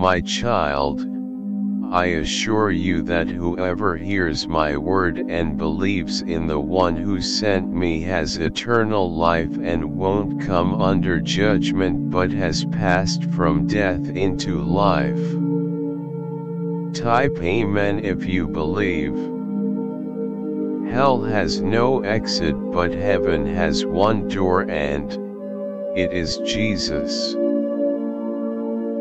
My child, I assure you that whoever hears my word and believes in the one who sent me has eternal life and won't come under judgment but has passed from death into life. Type Amen if you believe. Hell has no exit but heaven has one door and it is Jesus.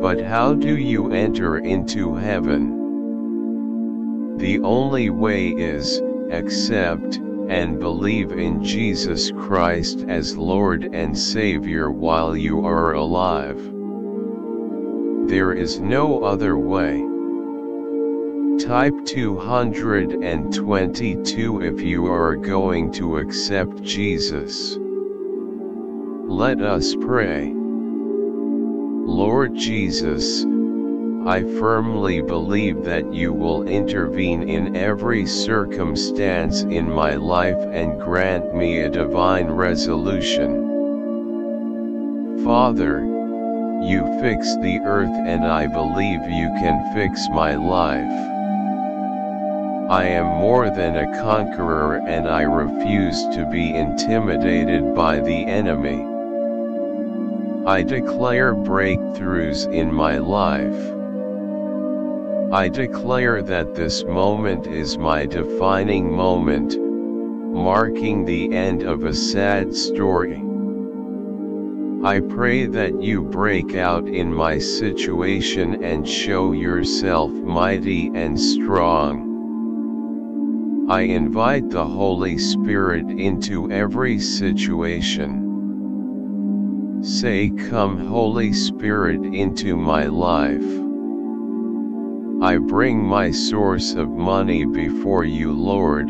But how do you enter into heaven? The only way is, accept, and believe in Jesus Christ as Lord and Savior while you are alive. There is no other way. Type 222 if you are going to accept Jesus. Let us pray. Lord Jesus, I firmly believe that you will intervene in every circumstance in my life and grant me a divine resolution. Father, you fix the earth and I believe you can fix my life. I am more than a conqueror and I refuse to be intimidated by the enemy. I declare breakthroughs in my life. I declare that this moment is my defining moment, marking the end of a sad story. I pray that you break out in my situation and show yourself mighty and strong. I invite the Holy Spirit into every situation. Say come Holy Spirit into my life. I bring my source of money before you Lord,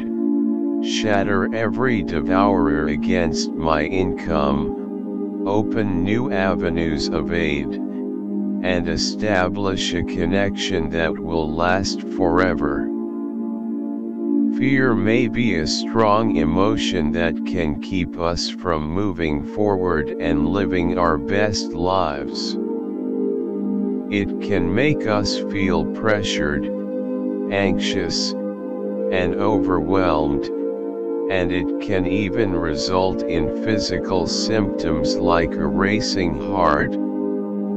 shatter every devourer against my income, open new avenues of aid, and establish a connection that will last forever. Fear may be a strong emotion that can keep us from moving forward and living our best lives. It can make us feel pressured, anxious, and overwhelmed, and it can even result in physical symptoms like a racing heart,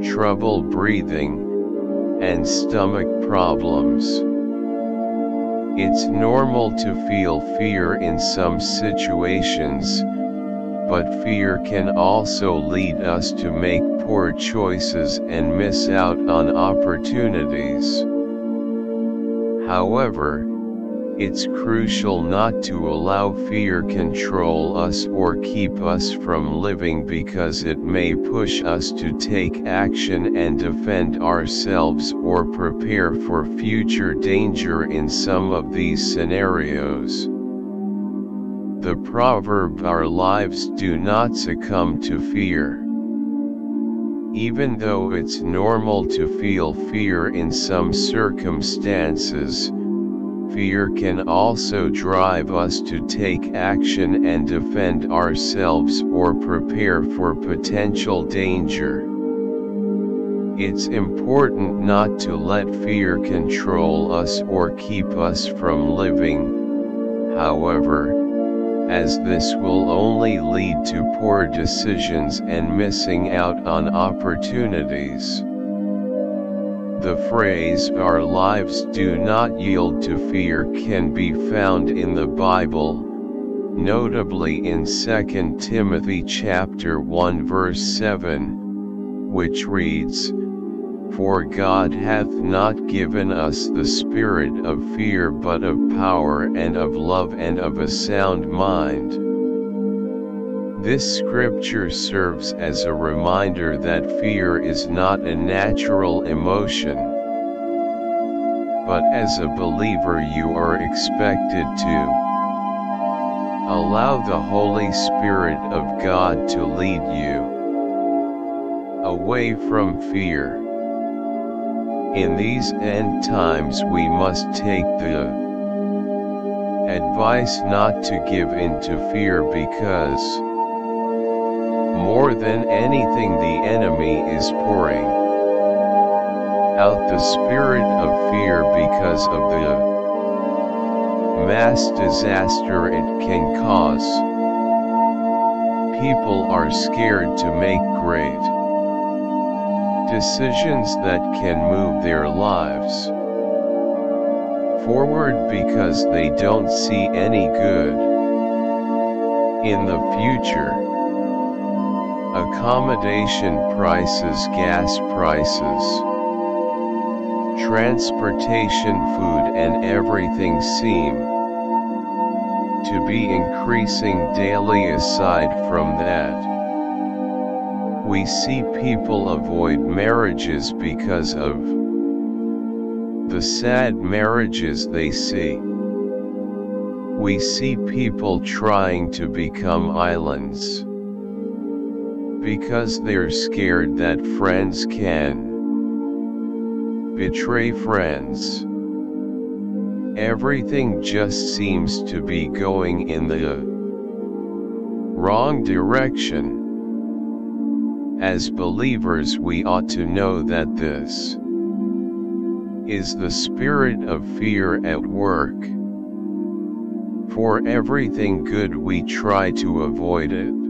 trouble breathing, and stomach problems. It's normal to feel fear in some situations, but fear can also lead us to make poor choices and miss out on opportunities. However, it's crucial not to allow fear control us or keep us from living because it may push us to take action and defend ourselves or prepare for future danger in some of these scenarios. The proverb Our lives do not succumb to fear. Even though it's normal to feel fear in some circumstances, fear can also drive us to take action and defend ourselves or prepare for potential danger. It's important not to let fear control us or keep us from living, however, as this will only lead to poor decisions and missing out on opportunities. The phrase our lives do not yield to fear can be found in the Bible, notably in 2 Timothy chapter 1 verse 7, which reads, for God hath not given us the spirit of fear but of power and of love and of a sound mind. This scripture serves as a reminder that fear is not a natural emotion. But as a believer you are expected to allow the Holy Spirit of God to lead you away from fear. In these end times we must take the advice not to give in to fear because more than anything the enemy is pouring out the spirit of fear because of the mass disaster it can cause. People are scared to make great decisions that can move their lives forward because they don't see any good in the future. Accommodation prices, gas prices, transportation, food, and everything seem to be increasing daily. Aside from that, we see people avoid marriages because of the sad marriages they see. We see people trying to become islands. Because they're scared that friends can betray friends. Everything just seems to be going in the wrong direction. As believers we ought to know that this is the spirit of fear at work. For everything good we try to avoid it.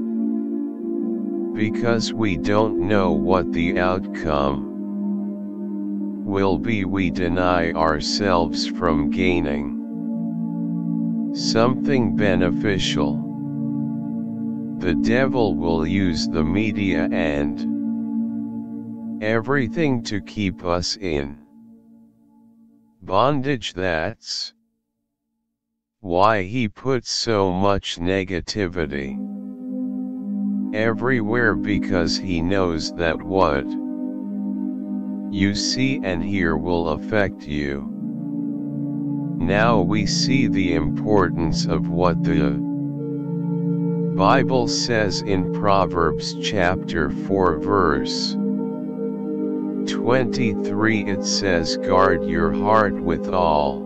Because we don't know what the outcome will be we deny ourselves from gaining something beneficial. The devil will use the media and everything to keep us in bondage that's why he puts so much negativity everywhere because he knows that what you see and hear will affect you. Now we see the importance of what the Bible says in Proverbs chapter 4 verse 23 it says guard your heart with all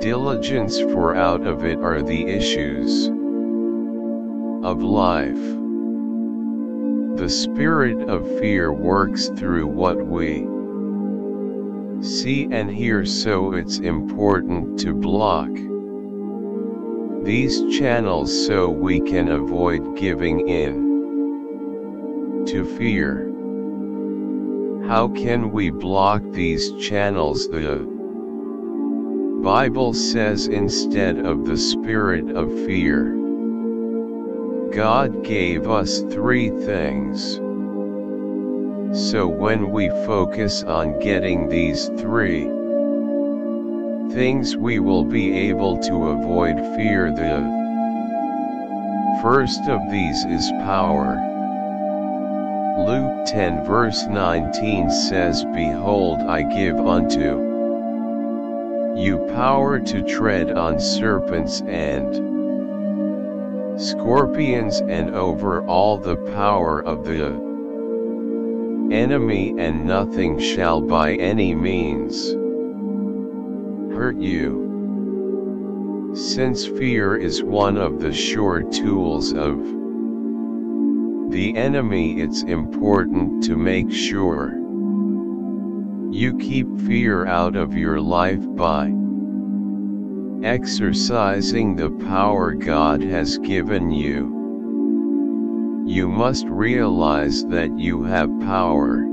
diligence for out of it are the issues of life. The spirit of fear works through what we see and hear so it's important to block these channels so we can avoid giving in to fear. How can we block these channels? The Bible says instead of the spirit of fear, God gave us three things. So when we focus on getting these three things we will be able to avoid fear the first of these is power. Luke 10 verse 19 says Behold I give unto you power to tread on serpents and scorpions and over all the power of the enemy and nothing shall by any means hurt you. Since fear is one of the sure tools of the enemy it's important to make sure you keep fear out of your life by exercising the power God has given you. You must realize that you have power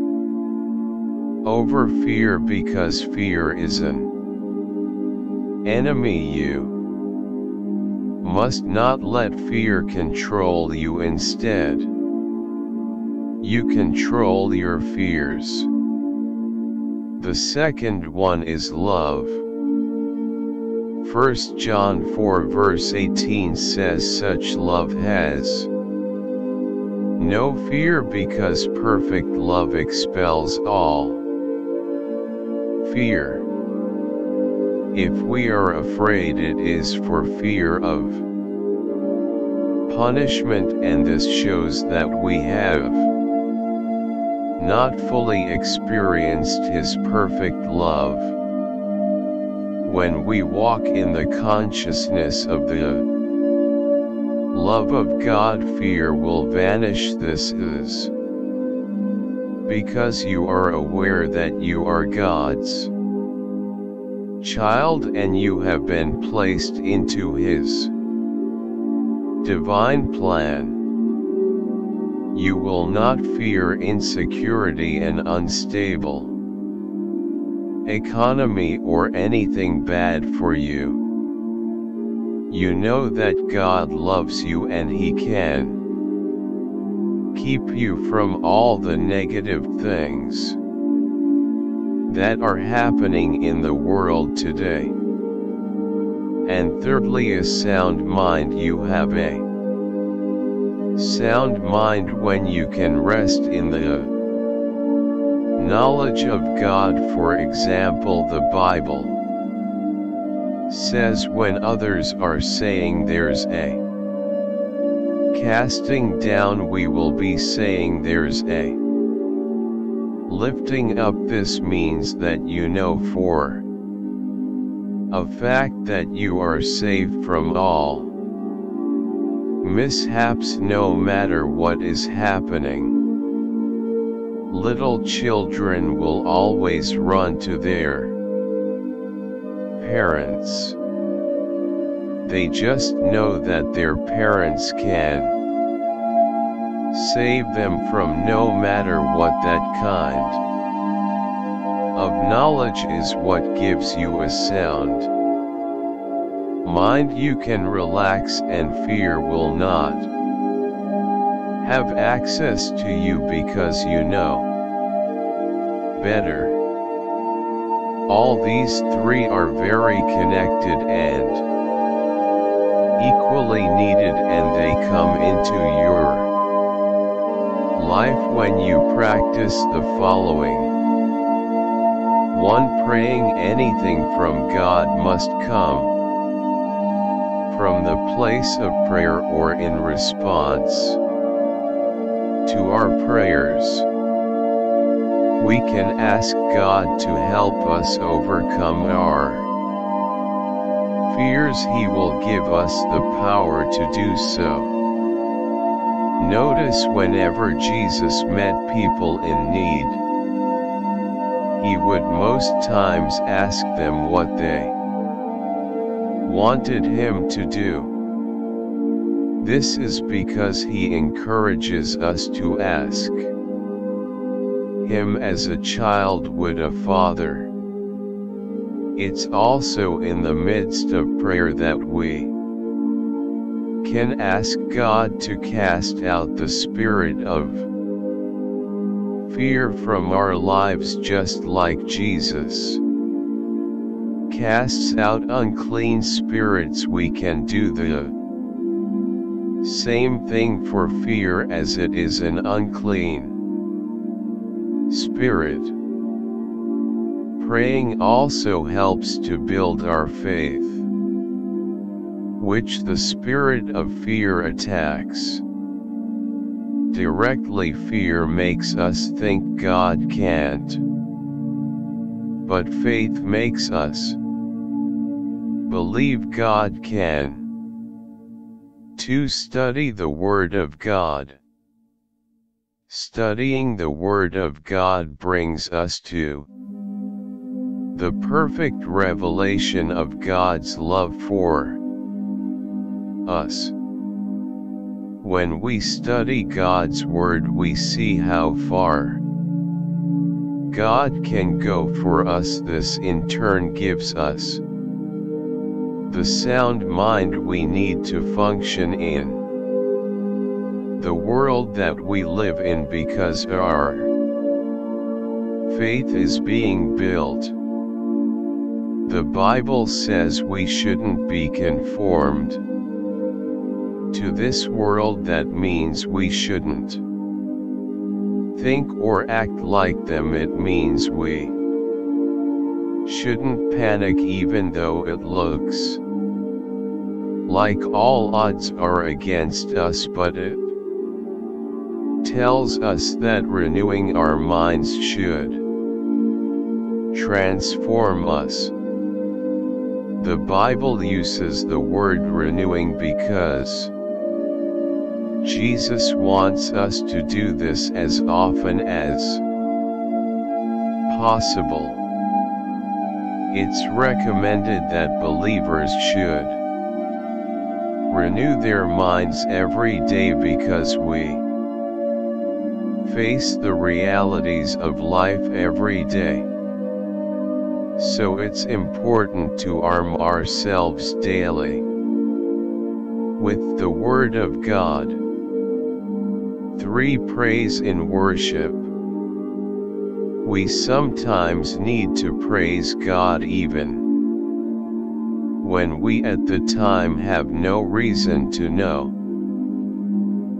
over fear because fear is an enemy you must not let fear control you instead. You control your fears. The second one is love. 1 John 4 verse 18 says such love has no fear because perfect love expels all fear. If we are afraid it is for fear of punishment and this shows that we have not fully experienced His perfect love. When we walk in the consciousness of the love of God fear will vanish this is Because you are aware that you are God's child and you have been placed into His divine plan. You will not fear insecurity and unstable economy or anything bad for you. You know that God loves you and He can keep you from all the negative things that are happening in the world today. And thirdly a sound mind you have a sound mind when you can rest in the knowledge of God for example the Bible says when others are saying there's a casting down we will be saying there's a lifting up this means that you know for a fact that you are saved from all mishaps no matter what is happening. Little children will always run to their parents. They just know that their parents can save them from no matter what that kind of knowledge is what gives you a sound mind you can relax and fear will not have access to you because you know better. All these three are very connected and equally needed and they come into your life when you practice the following. 1. Praying anything from God must come from the place of prayer or in response to our prayers. We can ask God to help us overcome our fears He will give us the power to do so. Notice whenever Jesus met people in need, He would most times ask them what they wanted Him to do. This is because He encourages us to ask Him as a child would a father. It's also in the midst of prayer that we can ask God to cast out the spirit of fear from our lives just like Jesus casts out unclean spirits we can do the same thing for fear as it is an unclean spirit. Praying also helps to build our faith which the spirit of fear attacks. Directly fear makes us think God can't. But faith makes us believe God can. To study the Word of God. Studying the Word of God brings us to the perfect revelation of God's love for us. When we study God's Word we see how far God can go for us this in turn gives us the sound mind we need to function in the world that we live in because our faith is being built. The Bible says we shouldn't be conformed to this world that means we shouldn't think or act like them it means we shouldn't panic even though it looks like all odds are against us but it tells us that renewing our minds should transform us. The Bible uses the word renewing because Jesus wants us to do this as often as possible. It's recommended that believers should renew their minds every day because we face the realities of life every day. So it's important to arm ourselves daily with the Word of God. 3. Praise in worship. We sometimes need to praise God even when we at the time have no reason to know.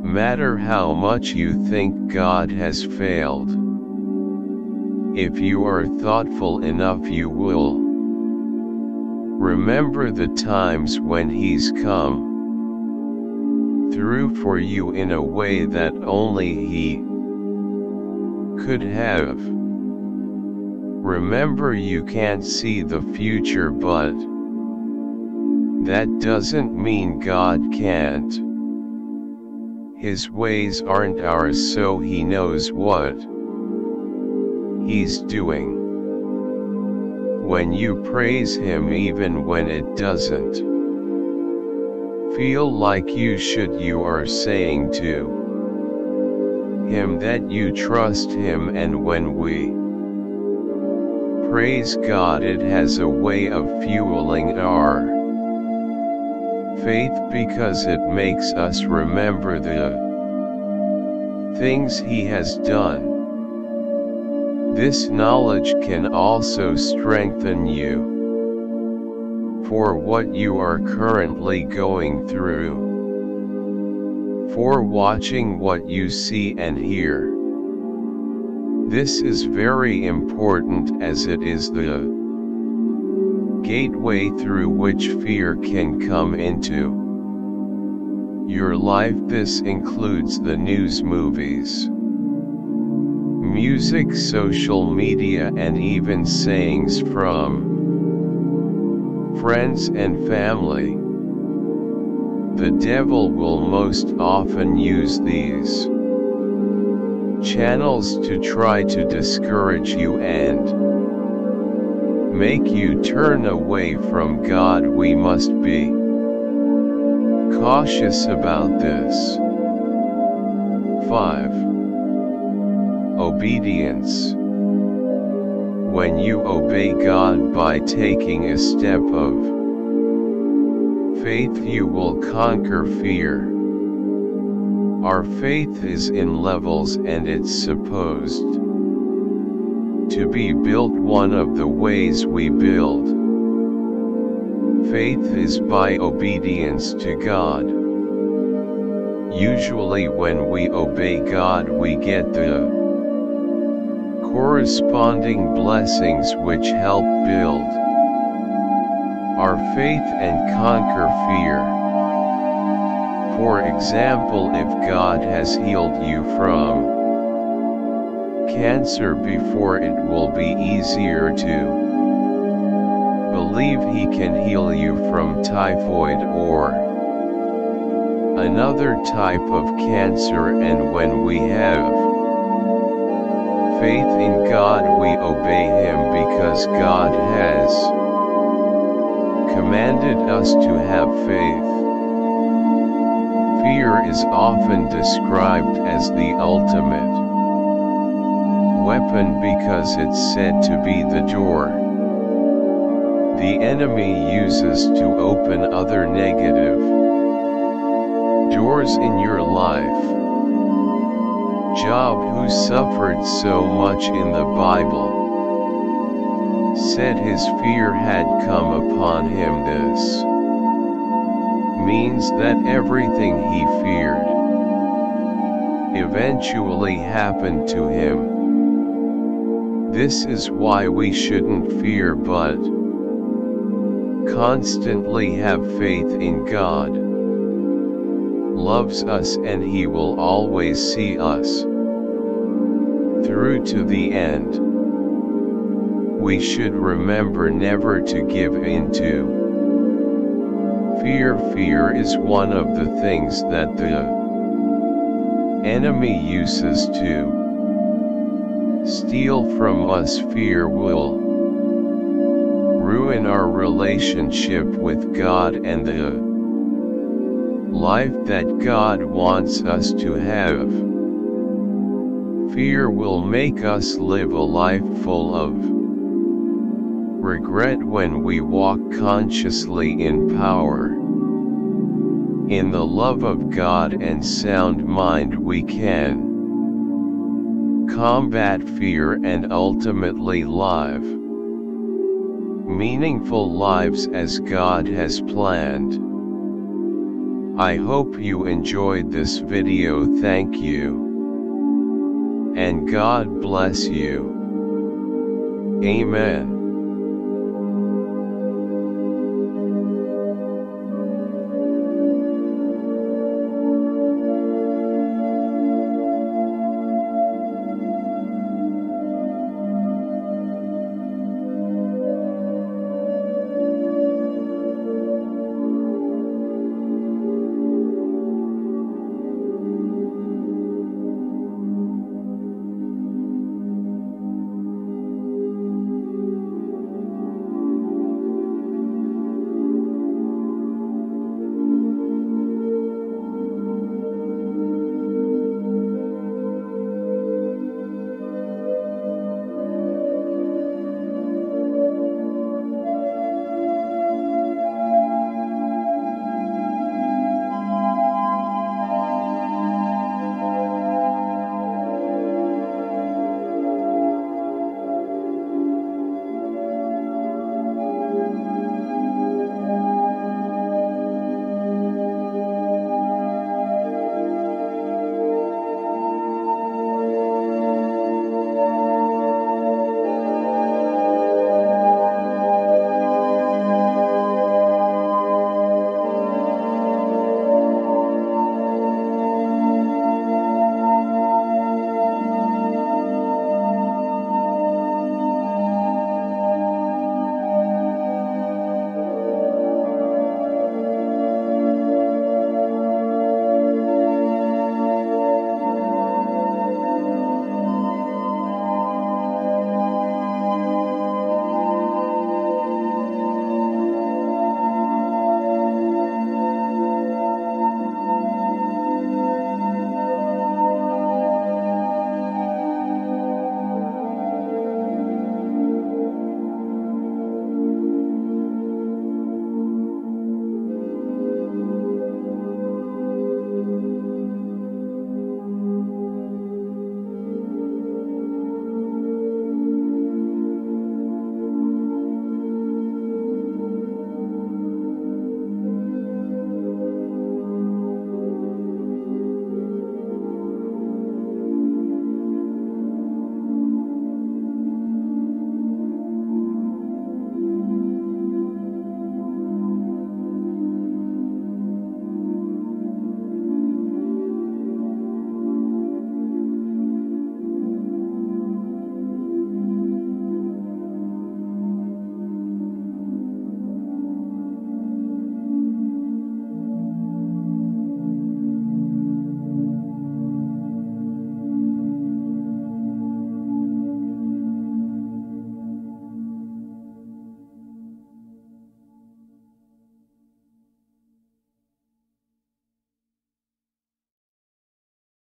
Matter how much you think God has failed. If you are thoughtful enough you will remember the times when He's come through for you in a way that only He could have. Remember you can't see the future but that doesn't mean God can't. His ways aren't ours so he knows what he's doing. When you praise him even when it doesn't feel like you should you are saying to him that you trust him and when we praise God it has a way of fueling our faith because it makes us remember the things He has done. This knowledge can also strengthen you for what you are currently going through, for watching what you see and hear. This is very important as it is the gateway through which fear can come into your life. This includes the news movies, music, social media, and even sayings from friends and family. The devil will most often use these channels to try to discourage you and make you turn away from God we must be cautious about this. 5. Obedience When you obey God by taking a step of faith you will conquer fear. Our faith is in levels and it's supposed to be built one of the ways we build. Faith is by obedience to God. Usually when we obey God we get the corresponding blessings which help build our faith and conquer fear. For example if God has healed you from cancer before it will be easier to believe he can heal you from typhoid or another type of cancer and when we have faith in God we obey him because God has commanded us to have faith. Fear is often described as the ultimate weapon because it's said to be the door. The enemy uses to open other negative doors in your life. Job who suffered so much in the Bible said his fear had come upon him this means that everything he feared eventually happened to him. This is why we shouldn't fear but constantly have faith in God. Loves us and He will always see us through to the end. We should remember never to give in to fear. Fear is one of the things that the enemy uses to steal from us fear will ruin our relationship with God and the life that God wants us to have. Fear will make us live a life full of regret when we walk consciously in power. In the love of God and sound mind we can combat fear and ultimately live meaningful lives as God has planned. I hope you enjoyed this video thank you. And God bless you. Amen.